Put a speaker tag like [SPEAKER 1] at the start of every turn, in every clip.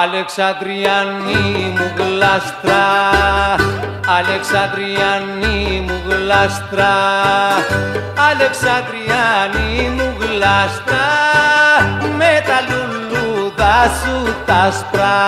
[SPEAKER 1] Αλεξανδριανή μου γλάστρα, Αλεξανδριανή μου γλάστρα, Αλεξανδριανή μου γλάστρα, με τα λουλούδα σου τα σπρά.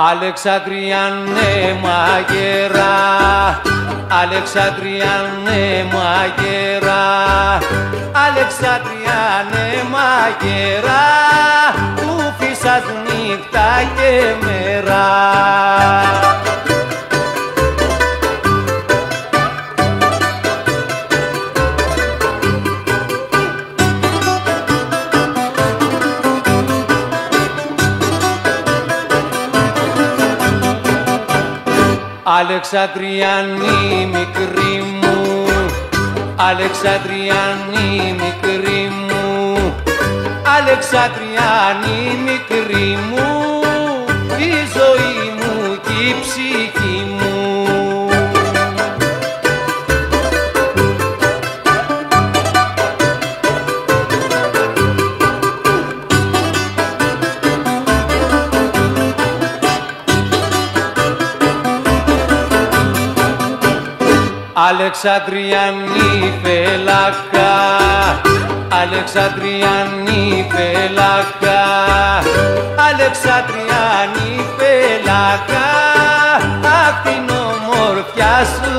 [SPEAKER 1] Αλεξανδριανέ μαγερά, Αλεξανδριανέ μαγερά, Αλεξανδριανέ μαγερά, που φύσας νύχτα και μέρα. Αλεξανδριανή μικρή μου, Αλεξανδριανή μικρή μου, Αλεξανδριανή μικρή μου, η ζωή μου και η ψυχή Αλεξανδριανή φελακά, Αλεξανδριανή φελακά, Αλεξανδριανή φελακά, απ' την ομορφιά σου